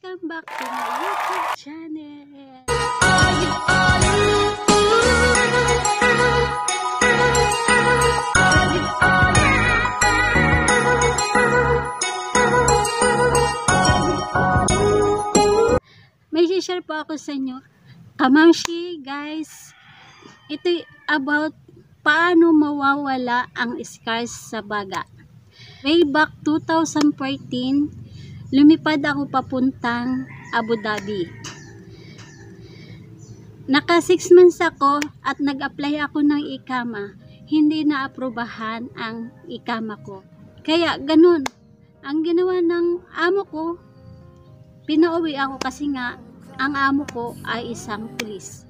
Welcome back to my YouTube channel. May share po ako sa inyo. Kamamshi, guys. Ito about paano mawawala ang scars sa baga. Way back 2014, lumipad ako papuntang Abu Dhabi. Naka 6 months ako at nag-apply ako ng ikama. Hindi na aprobahan ang ikama ko. Kaya ganun. Ang ginawa ng amo ko, pinauwi ako kasi nga ang amo ko ay isang pulis.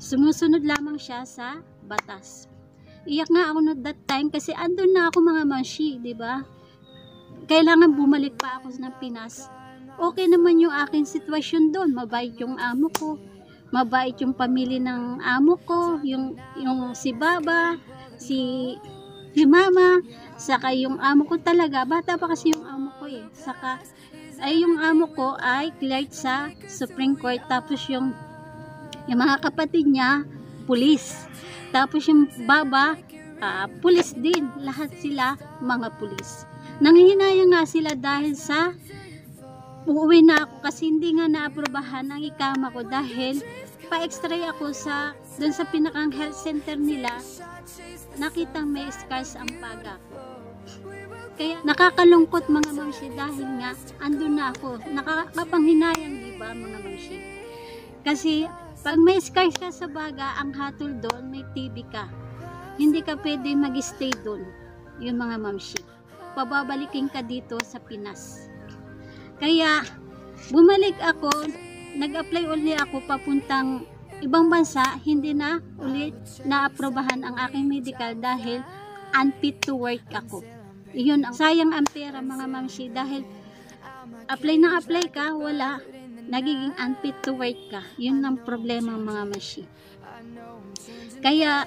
Sumusunod lamang siya sa batas. Iyak nga ako no that time kasi andun na ako mga manshi, di ba? Kailangan bumalik pa ako ng Pinas. Okay naman yung aking sitwasyon doon. Mabait yung amo ko. Mabait yung pamilya ng amo ko. Yung, yung si Baba, si, si Mama, saka yung amo ko talaga. Bata pa kasi yung amo ko eh. Saka ay yung amo ko ay clerk sa Supreme Court tapos yung yung mga kapatid niya pulis tapos yung baba ah, pulis din lahat sila mga pulis nangihinayang nga sila dahil sa uuwi na ako kasi hindi nga naaprobahan ang ikama ko dahil pa-extray ako sa dun sa pinakang health center nila nakitang may scars ang paga ko kaya nakakalungkot mga mamsi dahil nga andun na ako. Nakakapanghinayang di ba mga mamsi? Kasi pag may scars ka sa baga, ang hatol doon may TB ka. Hindi ka pwede mag-stay doon. Yung mga mamsi. Pababalikin ka dito sa Pinas. Kaya bumalik ako, nag-apply ulit ako papuntang ibang bansa, hindi na ulit na-aprobahan ang aking medical dahil unfit to work ako. Yun ang sayang ang pera mga mamsi dahil apply na apply ka wala nagiging unfit to work ka. Yun ang problema mga mamsi. Kaya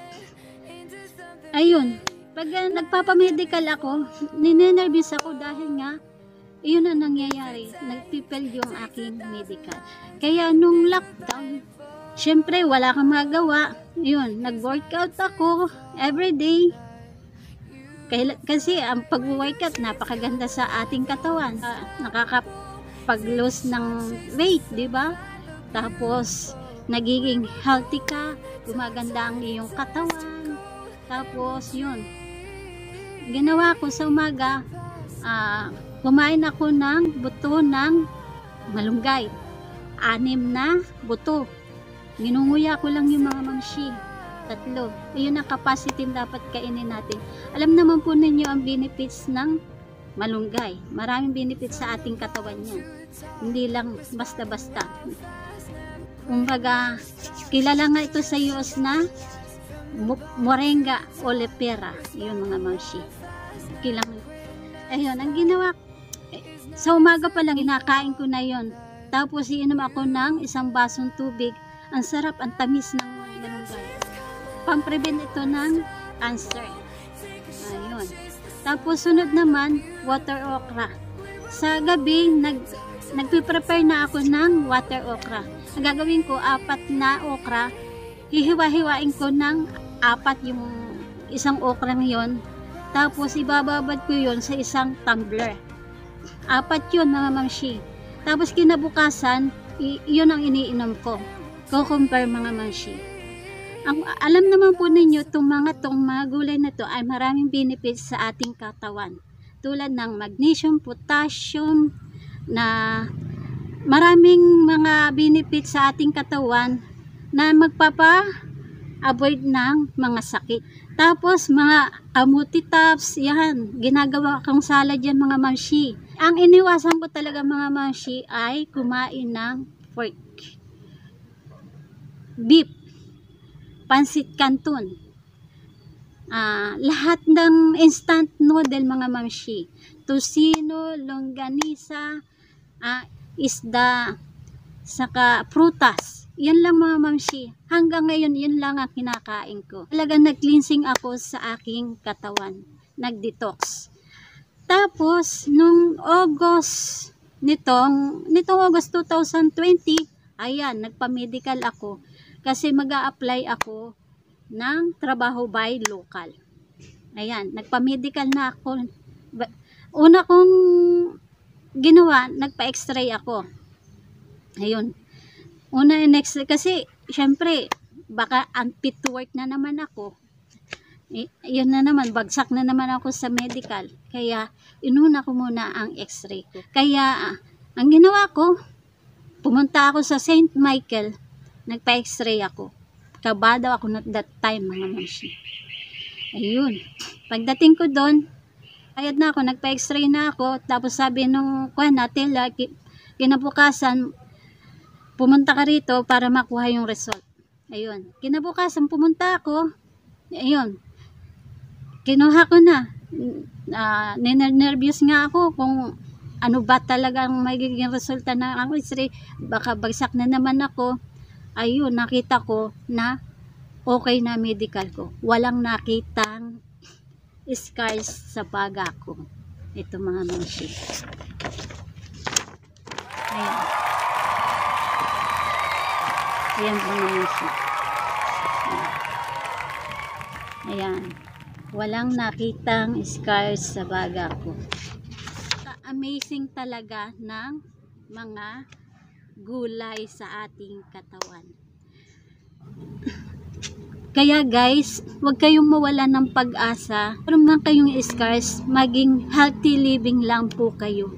ayun pag uh, nagpapamedical ako ninenervous ako dahil nga yun ang nangyayari nagpipil yung aking medical kaya nung lockdown syempre wala kang magawa yun nag-workout ako everyday kasi ang pag-workout napakaganda sa ating katawan. Uh, nakakapag-lose ng weight, di ba? Tapos nagiging healthy ka, gumaganda ang iyong katawan. Tapos yun. Ginawa ko sa umaga, uh, kumain ako ng buto ng malunggay. Anim na buto. Ginunguya ko lang yung mga mangshi tatlo. Iyon ang capacity dapat kainin natin. Alam naman po ninyo ang benefits ng malunggay. Maraming benefits sa ating katawan yan. Hindi lang basta-basta. Kumbaga, kilala nga ito sa US na moringa olipera. Yun mga mamshi. Kilang, ayun, ang ginawa sa umaga pa lang, inakain ko na yon. Tapos, iinom ako ng isang basong tubig. Ang sarap, ang tamis ng malunggay pang-prevent ito ng cancer. Ayun. Tapos sunod naman, water okra. Sa gabi, nag nagpe-prepare na ako ng water okra. Ang gagawin ko, apat na okra. Hihiwa-hiwain ko ng apat yung isang okra ngayon. Tapos ibababad ko yon sa isang tumbler. Apat yun mga mamshi. Tapos kinabukasan, yun ang iniinom ko. Ko-compare mga mamshi. Ang, alam naman po ninyo, itong mga tong mga gulay na to ay maraming benefits sa ating katawan. Tulad ng magnesium, potassium, na maraming mga benefits sa ating katawan na magpapa avoid ng mga sakit. Tapos mga kamuti tops, yan, ginagawa kong salad yan mga mamshi. Ang iniwasan ko talaga mga mamshi ay kumain ng pork. Beef pansit canton. Uh, lahat ng instant noodle mga mamshi. Tosino, longganisa, uh, isda, saka prutas. Yan lang mga mamshi. Hanggang ngayon, yun lang ang kinakain ko. Talagang nag-cleansing ako sa aking katawan. Nag-detox. Tapos, nung August nitong, nitong August 2020, ayan, nagpa-medical ako kasi mag apply ako ng trabaho by local. Ayan, nagpa-medical na ako. Una kong ginawa, nagpa-x-ray ako. Ayun. Una next kasi syempre baka unfit to work na naman ako. Eh, yun na naman, bagsak na naman ako sa medical. Kaya, inuna ko muna ang x-ray ko. Kaya, ang ginawa ko, pumunta ako sa St. Michael, nagpa-x-ray ako. Kabado ako na that time, mga mansi. Ayun. Pagdating ko doon, ayad na ako, nagpa-x-ray na ako. Tapos sabi nung, kuha na, tela, ki- kinabukasan, pumunta ka rito para makuha yung result. Ayun. Kinabukasan, pumunta ako. Ayun. Kinuha ko na. Uh, nervous nga ako kung ano ba talaga ang magiging resulta ng x-ray. Baka bagsak na naman ako. Ayun, nakita ko na okay na medical ko. Walang nakitang scars sa baga ko. Ito mga mansi. Ayan. Ayan mga mansi. Ayan. Ayan. Walang nakitang scars sa baga ko. Amazing talaga ng mga gulay sa ating katawan. Kaya guys, huwag kayong mawala ng pag-asa. Meron kayong scars, maging healthy living lang po kayo.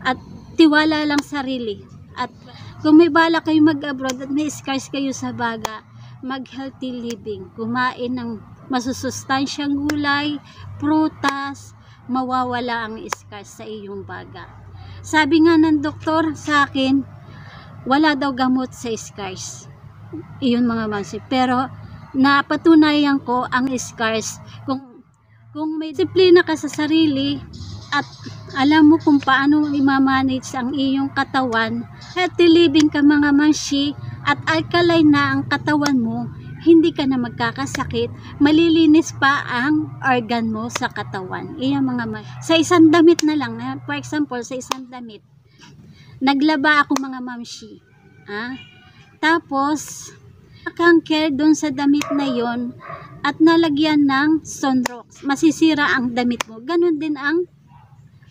At tiwala lang sarili. At kung may bala kayo mag-abroad at may scars kayo sa baga, mag-healthy living. Kumain ng masusustansyang gulay, prutas, mawawala ang scars sa iyong baga. Sabi nga ng doktor sa akin, wala daw gamot sa scars. Iyon mga mansi. Pero napatunayan ko ang scars kung kung may disiplina ka sa sarili at alam mo kung paano i-manage ang iyong katawan, healthy living ka mga mansi at alkaline na ang katawan mo, hindi ka na magkakasakit, malilinis pa ang organ mo sa katawan. Iyan mga man. Sa isang damit na lang, for example, sa isang damit, naglaba ako mga mamshi. Ah? Tapos, kang care doon sa damit na yon at nalagyan ng sunrocks, masisira ang damit mo. Ganon din ang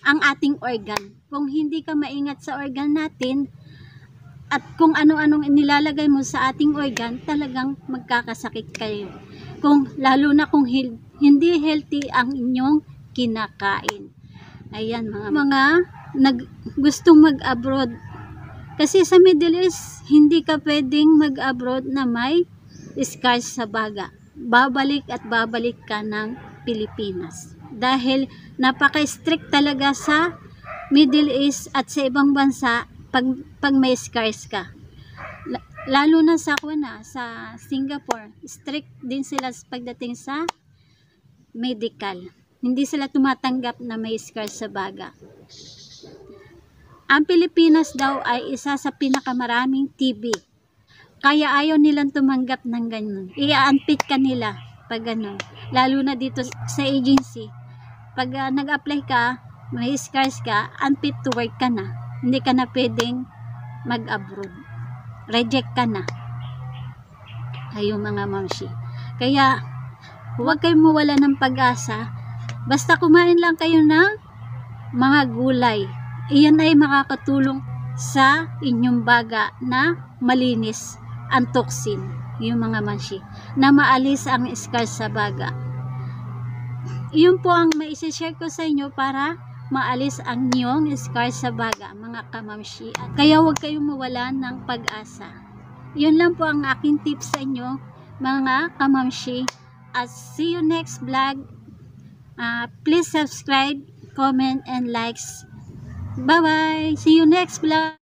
ang ating organ. Kung hindi ka maingat sa organ natin, at kung ano-anong nilalagay mo sa ating organ, talagang magkakasakit kayo. Kung, lalo na kung hil, hindi healthy ang inyong kinakain. Ayan mga mga nag, gustong mag-abroad. Kasi sa Middle East, hindi ka pwedeng mag-abroad na may scars sa baga. Babalik at babalik ka ng Pilipinas. Dahil napaka-strict talaga sa Middle East at sa ibang bansa pag, pag may scars ka. Lalo na sa na, sa Singapore, strict din sila pagdating sa medical. Hindi sila tumatanggap na may scars sa baga. Ang Pilipinas daw ay isa sa pinakamaraming TB. Kaya ayaw nilang tumanggap ng ganun. I-unfit ka nila pag ganun. Lalo na dito sa agency. Pag uh, nag-apply ka, may scars ka, unfit to work ka na hindi ka na pwedeng mag-abroad. Reject ka na. Ayun mga mamshi. Kaya, huwag kayong mawala ng pag-asa. Basta kumain lang kayo ng mga gulay. Iyan ay makakatulong sa inyong baga na malinis ang toxin, yung mga mansi, na maalis ang scars sa baga. Iyon po ang maisishare ko sa inyo para maalis ang inyong scars sa baga, mga kamamshi. Kaya huwag kayong mawalan ng pag-asa. Yun lang po ang aking tips sa inyo, mga kamamshi. At see you next vlog. Uh, please subscribe, comment, and likes. Bye-bye! See you next vlog!